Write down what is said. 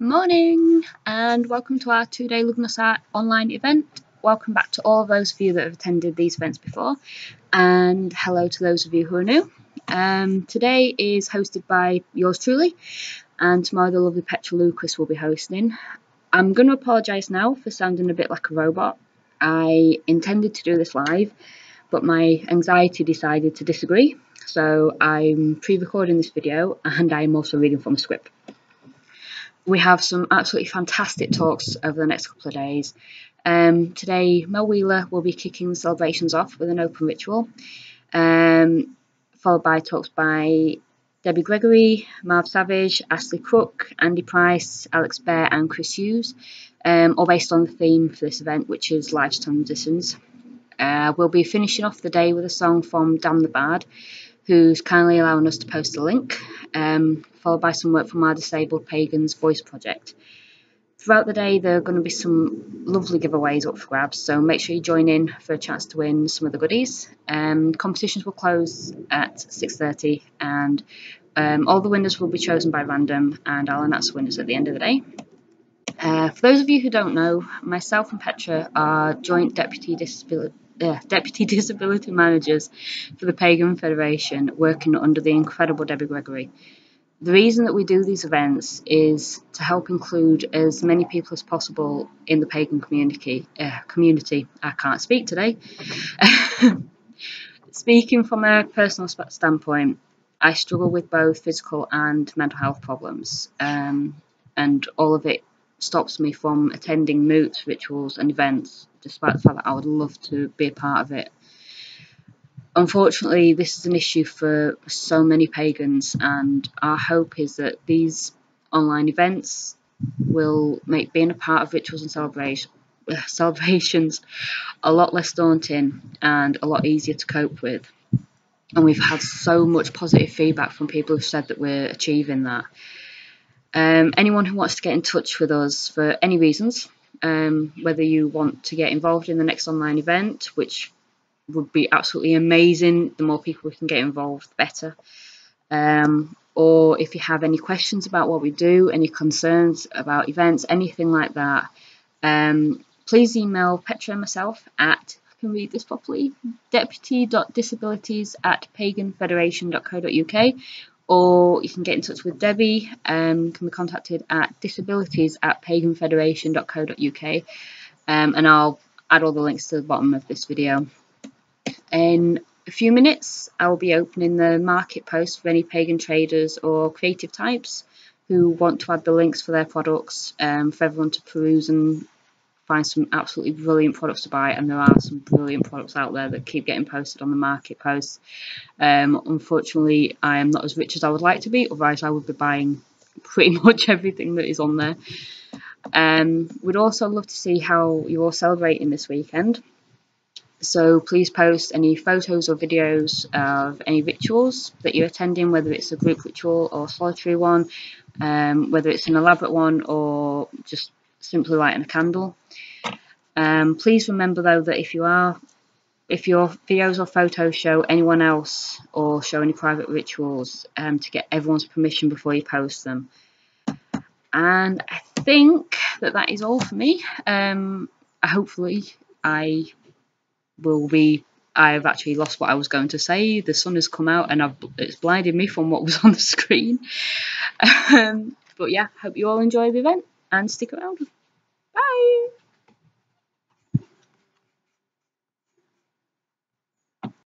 Morning and welcome to our two-day Lughnasadh online event. Welcome back to all those of you that have attended these events before and hello to those of you who are new. Um, today is hosted by yours truly and tomorrow the lovely Petra Lucas will be hosting. I'm going to apologise now for sounding a bit like a robot. I intended to do this live but my anxiety decided to disagree so I'm pre-recording this video and I'm also reading from a script we have some absolutely fantastic talks over the next couple of days. Um, today, Mel Wheeler will be kicking the celebrations off with an open ritual, um, followed by talks by Debbie Gregory, Marv Savage, Ashley Crook, Andy Price, Alex Bear, and Chris Hughes, um, all based on the theme for this event, which is Life's Transitions. Uh, we'll be finishing off the day with a song from Damh the Bard, who's kindly allowing us to post a link, um, followed by some work from our Disabled Pagans Voice Project. Throughout the day, there are going to be some lovely giveaways up for grabs, so make sure you join in for a chance to win some of the goodies. Um, competitions will close at 6.30 and um, all the winners will be chosen by random and I'll announce the winners at the end of the day. Uh, for those of you who don't know, myself and Petra are joint deputy disability uh, deputy disability managers for the Pagan Federation, working under the incredible Debbie Gregory. The reason that we do these events is to help include as many people as possible in the pagan community. Uh, community. I can't speak today. Speaking from a personal standpoint, I struggle with both physical and mental health problems, um, and all of it stops me from attending moots, rituals, and events, despite the fact that I would love to be a part of it. Unfortunately, this is an issue for so many pagans, and our hope is that these online events will make being a part of rituals and celebration, celebrations a lot less daunting and a lot easier to cope with. And we've had so much positive feedback from people who've said that we're achieving that. Um, anyone who wants to get in touch with us for any reasons, um, whether you want to get involved in the next online event, which would be absolutely amazing. The more people we can get involved, the better. Um, or if you have any questions about what we do, any concerns about events, anything like that, um, please email Petra and myself at, can read this properly, deputy.disabilities at paganfederation.co.uk or you can get in touch with Debbie, um, can be contacted at disabilities at paganfederation.co.uk um, and I'll add all the links to the bottom of this video. In a few minutes, I will be opening the market post for any pagan traders or creative types who want to add the links for their products um, for everyone to peruse and find some absolutely brilliant products to buy and there are some brilliant products out there that keep getting posted on the market post um, unfortunately I am not as rich as I would like to be otherwise I would be buying pretty much everything that is on there. Um, we'd also love to see how you're all celebrating this weekend. So please post any photos or videos of any rituals that you're attending, whether it's a group ritual or solitary one, um, whether it's an elaborate one or just simply lighting a candle. Um, please remember though that if you are if your videos or photos show anyone else or show any private rituals um, to get everyone's permission before you post them. And I think that that is all for me. Um, hopefully I will be I've actually lost what I was going to say. The sun has come out and I've, it's blinded me from what was on the screen. Um, but yeah, hope you all enjoy the event and stick around. Bye!